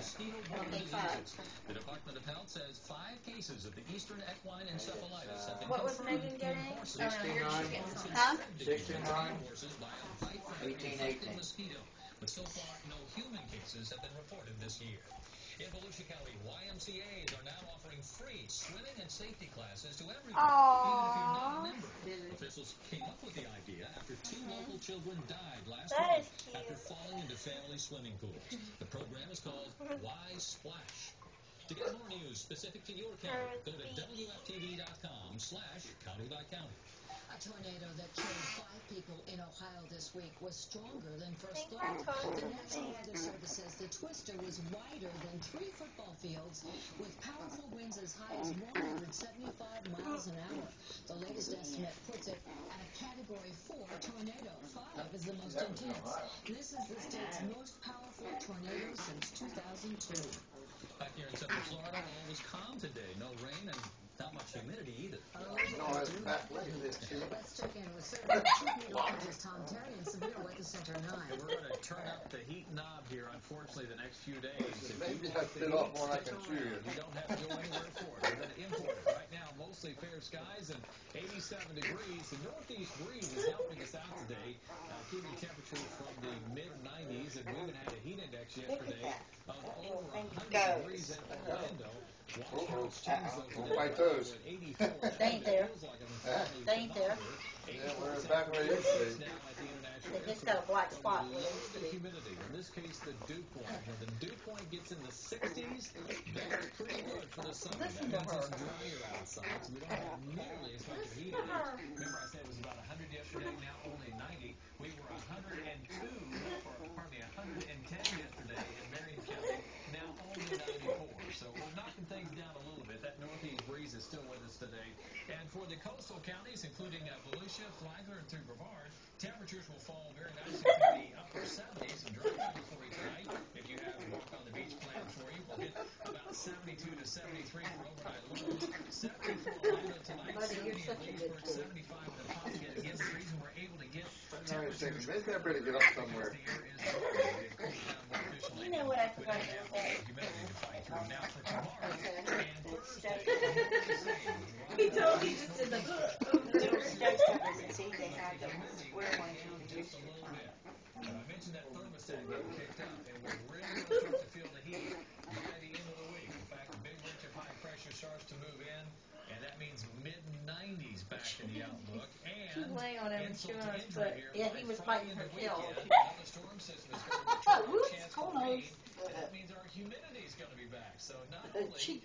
mosquito-borne Okay, five. diseases. The Department of Health says five cases of the Eastern equine encephalitis have been What was confirmed Megan in getting? horses. Oh, no, you're Sixty-nine. getting some. Huh? Sixty-nine. Horses by a bite from a Eighteen, infected eighteen. mosquito. But so far, no human cases have been reported this year. In Volusia County, YMCA's are now offering free swimming and safety classes to everyone, even if you're not a member. Officials came up with the idea after two local children died last That month after falling into family swimming pools. The program is called Y Splash. To get more news specific to your county, go to WFTV.com slash county by county. A tornado that killed five people in Ohio this week was stronger than first thought. The you. National Weather Service says the twister was wider than three football fields with powerful winds as high as 175 miles an hour. The latest estimate puts it at a Category 4 tornado. Five is the most intense. This is the state's most powerful tornado since 2002. Back here in Central Florida, all was calm today. No rain and not much humidity either. No, it's back, look this, too. Let's check in with Survey Chief Meteorologist Tom Terry and Severe Weather Center 9. We're going to turn up the heat knob here, unfortunately, the next few days. If you Maybe want I fit off more I stick can chew you. You don't have to go anywhere for it. We're going to import it. Right now, mostly fair skies and 87 degrees. The northeast breeze is helping us out today, uh, keeping temperatures from the mid-90s, and we even had a heat index yesterday of over 100 degrees in Orlando. Watch how it's changed though Uh-oh. today. My toes. We're at 84. They ain't there. Feels like I'm Huh? They ain't there. Yeah, we're back where it used to be. now at the International They just got a black spot where it used to the be. humidity. In this case, the dew point. Now, the dew point gets in the 60s. That's pretty good for the summer. Listen that means her. it's drier outside, so we don't have nearly as much heat. Remember, I said it was about 100 yesterday. Now only 90. We were 102, or pardon me, 110 yesterday in Marion County. Now only 94. So we're knocking things down a little bit. That northeast breeze is still with us today. And for the coastal counties, including uh, Volusia, Flagler, and through Brevard, temperatures will fall very nicely to the upper 70s and dry out for you tonight. If you have a walk on the beach planned for you, we'll hit about 72 to 73 for overnight lows. 70 for Orlando tonight, 70 in such a good Leesburg, 75 in Apopka. Again, the reason we're able to get Now he's thinking, temperatures maybe I better get up somewhere. the air is dry. It cools down more efficiently. You know what I forgot don't to say? humidity to fight through. Now for tomorrow and Thursday. yeah, he was fighting her the tail. weekend, Another storm system is going to return. Whoops, chance for almost. rain, and that means our humidity is going to be back. So not uh, only She